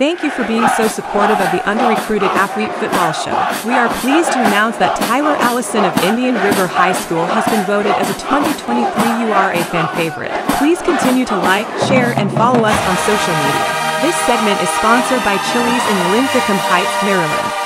Thank you for being so supportive of the under-recruited athlete football show. We are pleased to announce that Tyler Allison of Indian River High School has been voted as a 2023 URA fan favorite. Please continue to like, share, and follow us on social media. This segment is sponsored by Chili's in Linthicum Heights, Maryland.